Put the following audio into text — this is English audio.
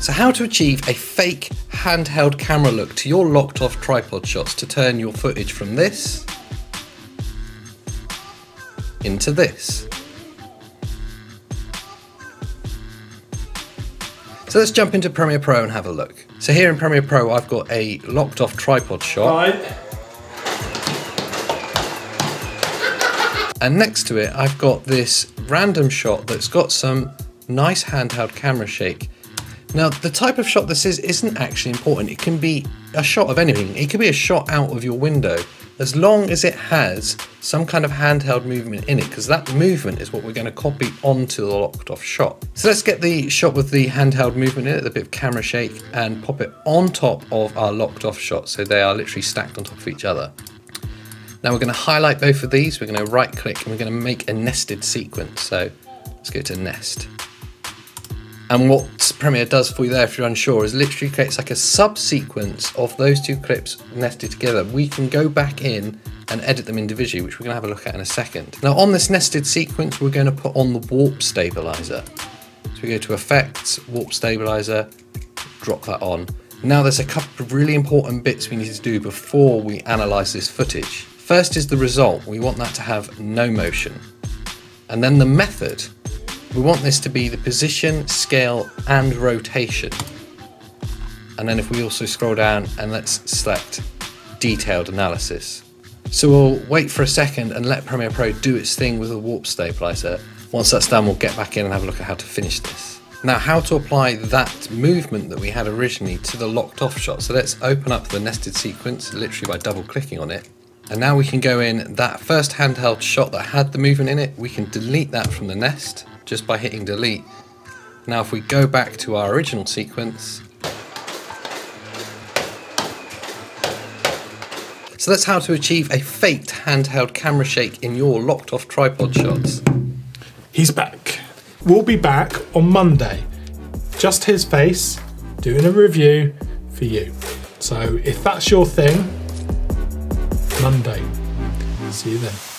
So how to achieve a fake handheld camera look to your locked off tripod shots to turn your footage from this into this. So let's jump into Premiere Pro and have a look. So here in Premiere Pro, I've got a locked off tripod shot. Right. And next to it, I've got this random shot that's got some nice handheld camera shake. Now, the type of shot this is isn't actually important. It can be a shot of anything. It could be a shot out of your window, as long as it has some kind of handheld movement in it, because that movement is what we're going to copy onto the locked off shot. So let's get the shot with the handheld movement in it, the bit of camera shake, and pop it on top of our locked off shot. So they are literally stacked on top of each other. Now we're going to highlight both of these, we're going to right click and we're going to make a nested sequence. So let's go to nest. And what Premiere does for you there, if you're unsure, is literally creates like a subsequence of those two clips nested together. We can go back in and edit them individually, which we're going to have a look at in a second. Now on this nested sequence, we're going to put on the warp stabilizer. So we go to effects, warp stabilizer, drop that on. Now there's a couple of really important bits we need to do before we analyze this footage. First is the result. We want that to have no motion. And then the method. We want this to be the position, scale, and rotation. And then if we also scroll down and let's select detailed analysis. So we'll wait for a second and let Premiere Pro do its thing with the warp stabilizer. Once that's done, we'll get back in and have a look at how to finish this. Now, how to apply that movement that we had originally to the locked off shot. So let's open up the nested sequence, literally by double clicking on it. And now we can go in that first handheld shot that had the movement in it, we can delete that from the nest just by hitting delete. Now if we go back to our original sequence, So that's how to achieve a faked handheld camera shake in your locked off tripod shots. He's back. We'll be back on Monday. Just his face doing a review for you. So if that's your thing, Monday. See you then.